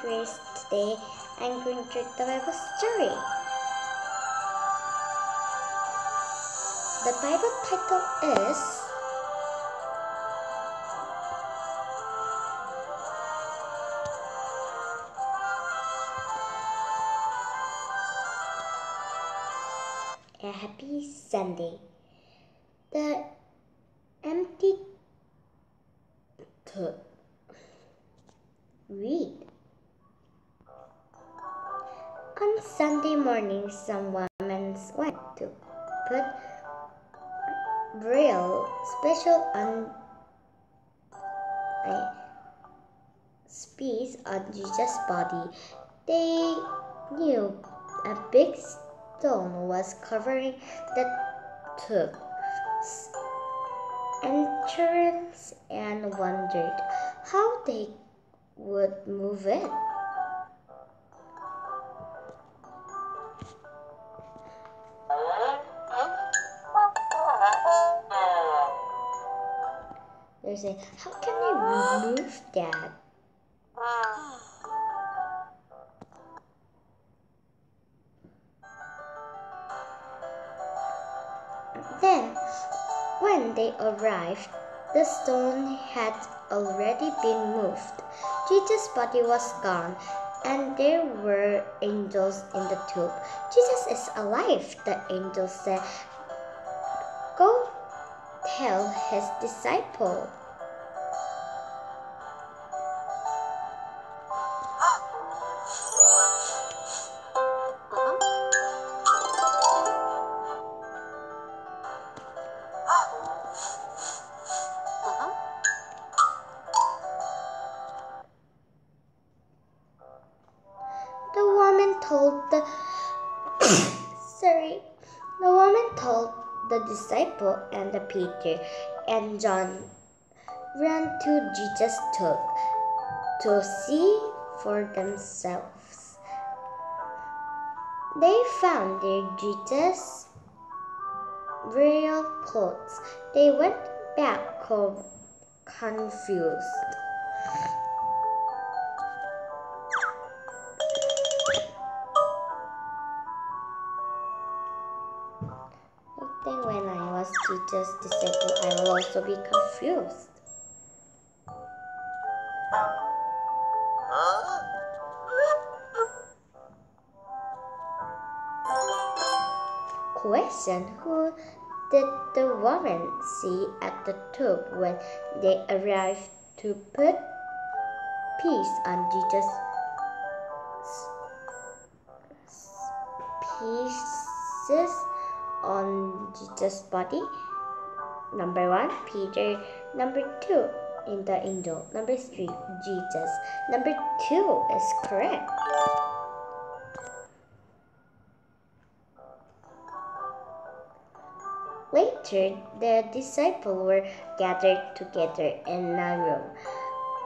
Grace. Today I'm going to read the Bible story. The Bible title is A Happy Sunday. The empty to read. On Sunday morning, some women went to put real special on a piece on Jesus' body. They knew a big stone was covering the tomb's entrance and wondered how they would move it. They how can we remove that? Then, when they arrived, the stone had already been moved. Jesus' body was gone, and there were angels in the tomb. Jesus is alive, the angel said. Go tell his disciple. Told the sorry. The woman told the disciple and the Peter and John ran to Jesus' tomb to see for themselves. They found their Jesus' real clothes. They went back home confused. Jesus' disciple, I will also be confused. Question Who did the woman see at the tomb when they arrived to put peace on Jesus' pieces on Jesus' body? Number one, Peter. Number two, in the angel. Number three, Jesus. Number two is correct. Later, the disciples were gathered together in a room.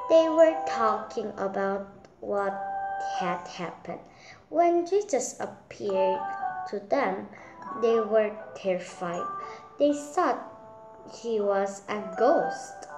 They were talking about what had happened. When Jesus appeared to them, they were terrified. They thought he was a ghost.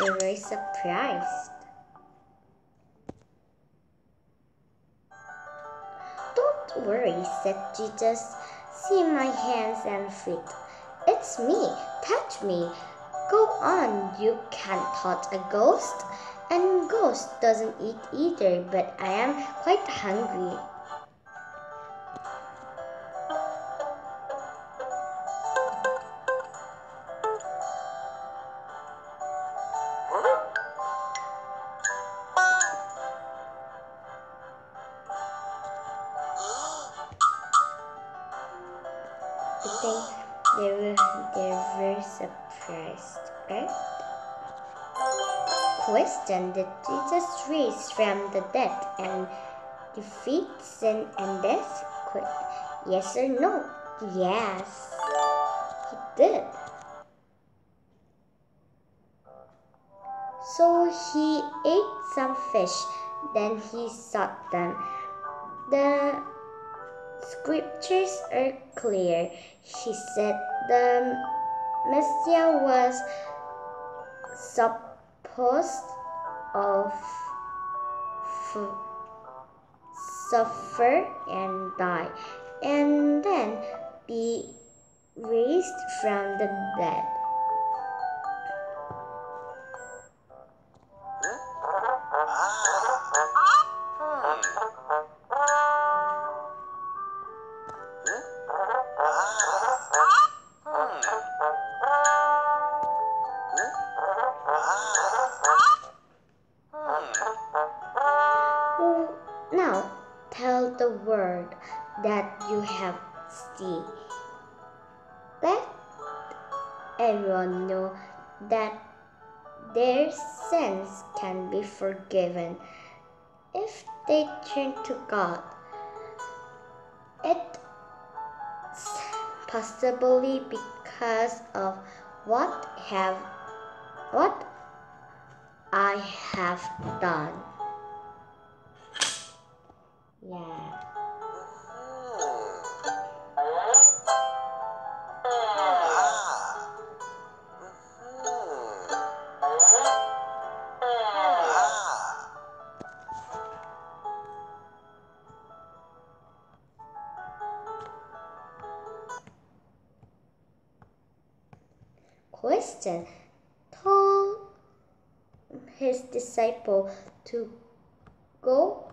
They were surprised. Don't worry, said Jesus. See my hands and feet. It's me. Touch me. Go on. You can't touch a ghost. And ghost doesn't eat either, but I am quite hungry. Question Did Jesus rise from the dead and defeat sin and death? Quick. Yes or no? Yes. He did. So he ate some fish. Then he sought them. The scriptures are clear. He said the Messiah was supposed of suffer and die and then be raised from the dead. They turn to God. It's possibly because of what have what I have done. Yeah. Question told his disciple to go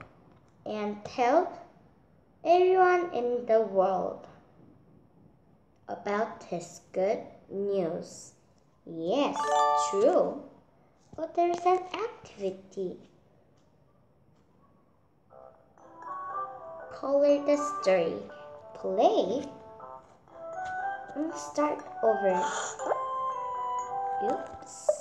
and tell everyone in the world about his good news. Yes, true. But there's an activity. Color the story. Play. And start over. Oops.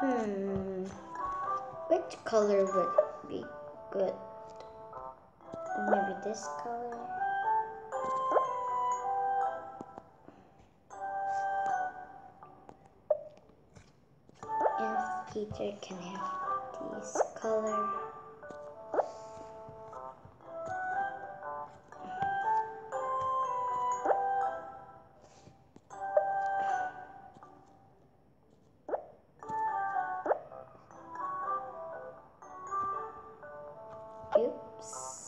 Hmm. Which color would be good? Maybe this color? Peter can have this color. Oops.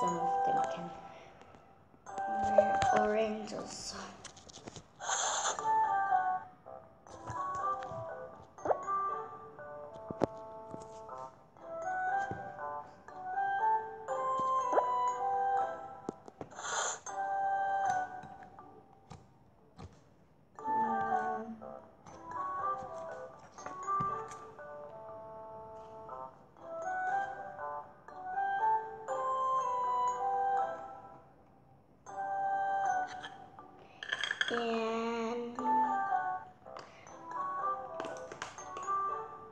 Some of them can wear orange also. And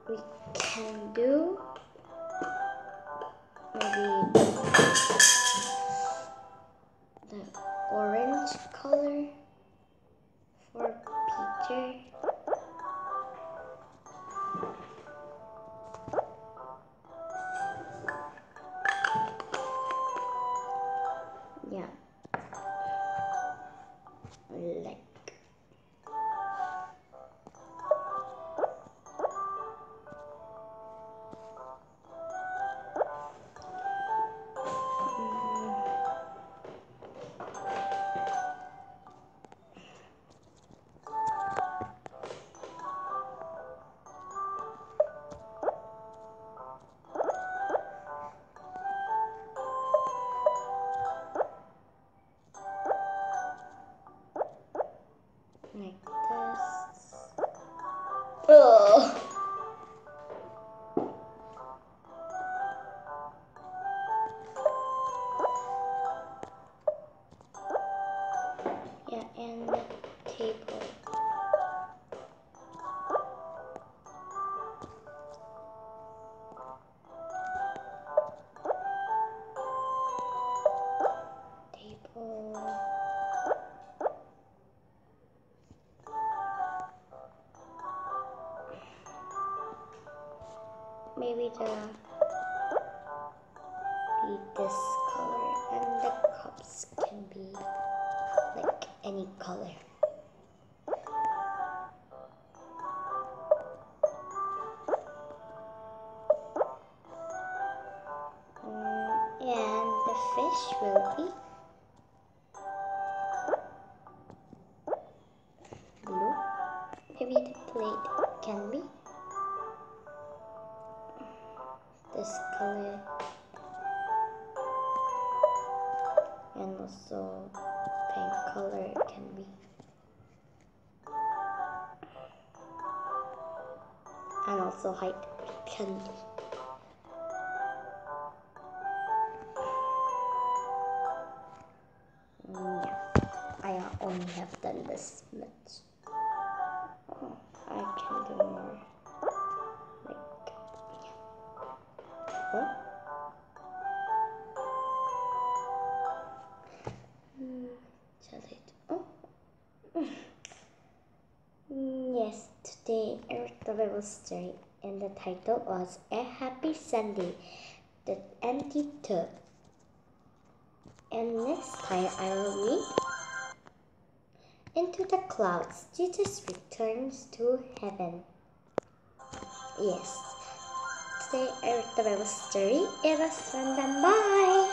we can do maybe maybe the be this color and the cups can be like any color mm, and the fish will be blue. Maybe the plate can be this color. And also pink color it can be. And also white can be. Yeah I only have done this much. Oh, I can do story, and the title was A Happy Sunday, The Empty Tub. And next time I will read Into the Clouds, Jesus returns to heaven. Yes, today I read the Bible story. It was fun. Bye.